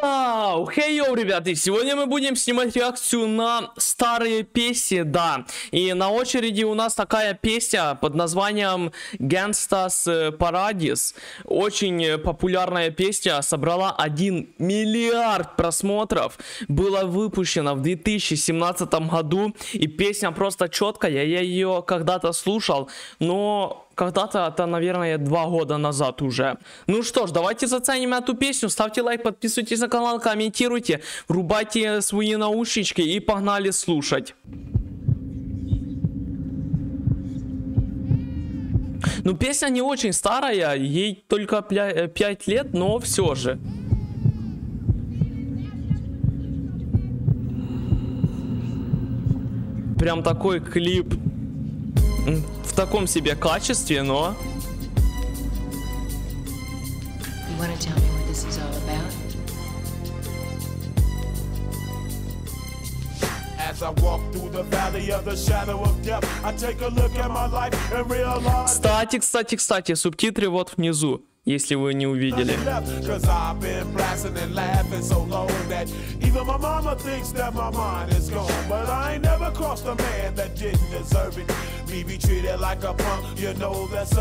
Вау! Хей, йоу, ребята, и сегодня мы будем снимать реакцию на старые песни, да. И на очереди у нас такая песня под названием Gangsta's Paradise. Очень популярная песня, собрала 1 миллиард просмотров. Была выпущена в 2017 году, и песня просто четкая, я ее когда-то слушал, но когда-то, это, наверное, два года назад уже. Ну что ж, давайте заценим эту песню. Ставьте лайк, подписывайтесь на канал, комментируйте, врубайте свои наушнички и погнали слушать. Ну, песня не очень старая, ей только 5 лет, но все же. Прям такой клип таком себе качестве, но... Кстати, кстати, кстати, субтитры вот внизу если вы не увидели.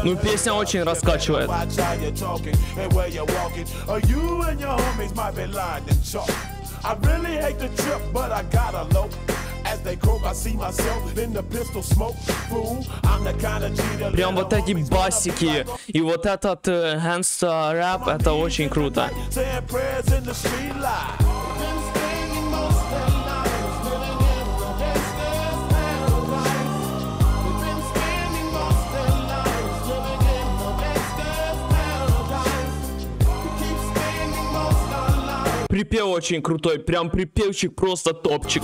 Ну, песня очень раскачивает. I really hate the trip, but I gotta low. Прям вот эти басики и вот этот э, гангста рэп, это очень круто. Припев очень крутой, прям припевчик просто топчик.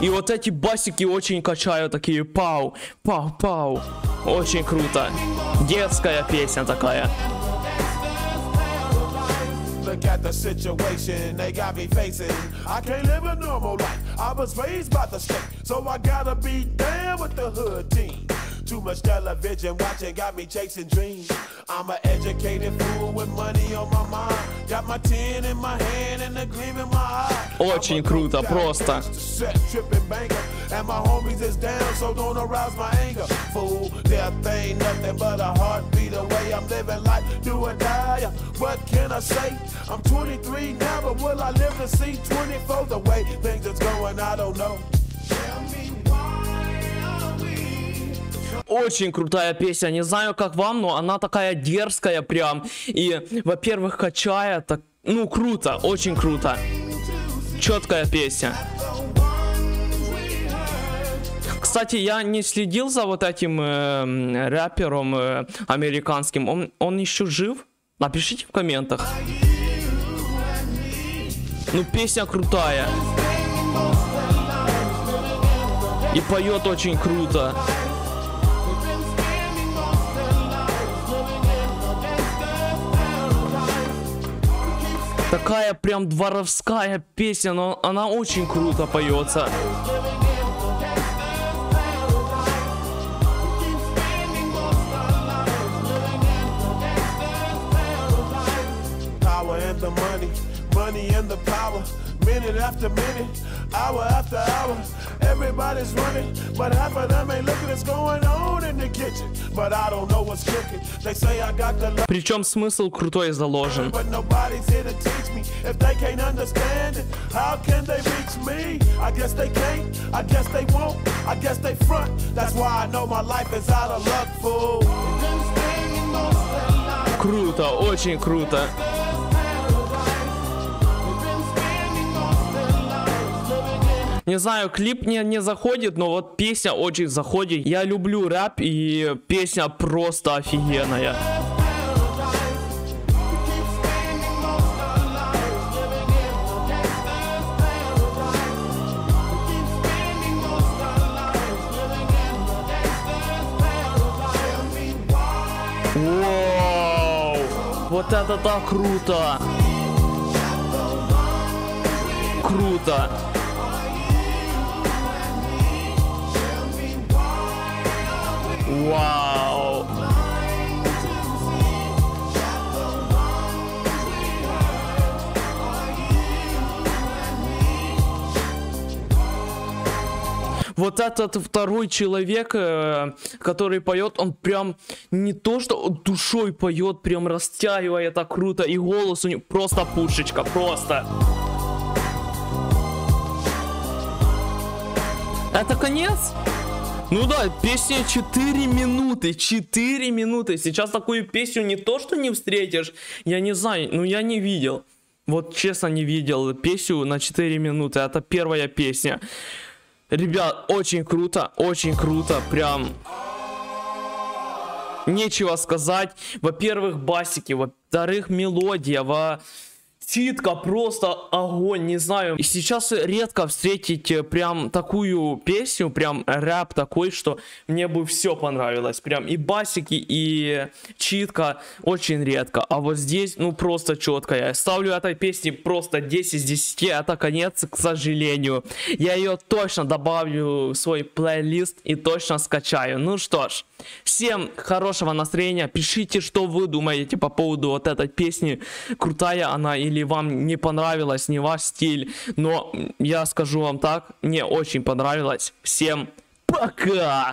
И вот эти басики очень качают, такие пау, пау, пау. Очень круто. Детская песня такая. Look at the situation they got me facing. I can't live a normal life. I was raised by the state, so I gotta be down with the hood team. Too much television watching got me chasing dreams. I'm an educated fool with money on my mind. Got my tin in my hand and a gleam in my eye. Очень круто, просто. And my homies is down, so don't arouse my anger. Fool, death ain't nothing but a heartbeat away. I'm living life, do or die. What can I say? I'm 23 now, but will I live to see 24? The way things is going, I don't know. Tell me Очень крутая песня. Не знаю, как вам, но она такая дерзкая прям. И, во-первых, качает. Так, ну, круто, очень круто. Четкая песня. Кстати, я не следил за вот этим э, рэпером э, американским. Он, он еще жив? Напишите в комментах. Ну, песня крутая. И поет очень круто. Такая прям дворовская песня, но она очень круто поется. money and the power minute after minute, hour after hour. Everybody's running, but half of them ain't looking what's going on in the kitchen. But I don't know what's cooking. They say I got the. Причем смысл крутой заложен. But nobody's here to teach me. If they can't understand it, how can they reach me? I guess they can't. I guess they won't. I guess they front. That's why I know my life is out of luck, fool. Круто, очень круто. Не знаю, клип мне не заходит, но вот песня очень заходит. Я люблю рэп, и песня просто офигенная. Вау! Вот это так круто! Круто! Вау! Вот этот второй человек, э, который поет, он прям не то, что душой поет, прям растягивая так круто, и голос у него просто пушечка, просто. Это конец? Ну да, песня 4 минуты, 4 минуты. Сейчас такую песню не то, что не встретишь, я не знаю, ну я не видел. Вот честно не видел песню на 4 минуты, это первая песня. Ребят, очень круто, очень круто, прям... Нечего сказать. Во-первых, басики, во-вторых, мелодия, во... Титка просто огонь, не знаю. И сейчас редко встретить э, прям такую песню, прям рэп такой, что мне бы все понравилось. Прям и басики, и читка очень редко. А вот здесь, ну просто четко. Я ставлю этой песне просто 10 из 10. Это конец, к сожалению. Я ее точно добавлю в свой плейлист и точно скачаю. Ну что ж, всем хорошего настроения. Пишите, что вы думаете по поводу вот этой песни. Крутая она или вам не понравилось, не ваш стиль. Но я скажу вам так, мне очень понравилось. Всем пока!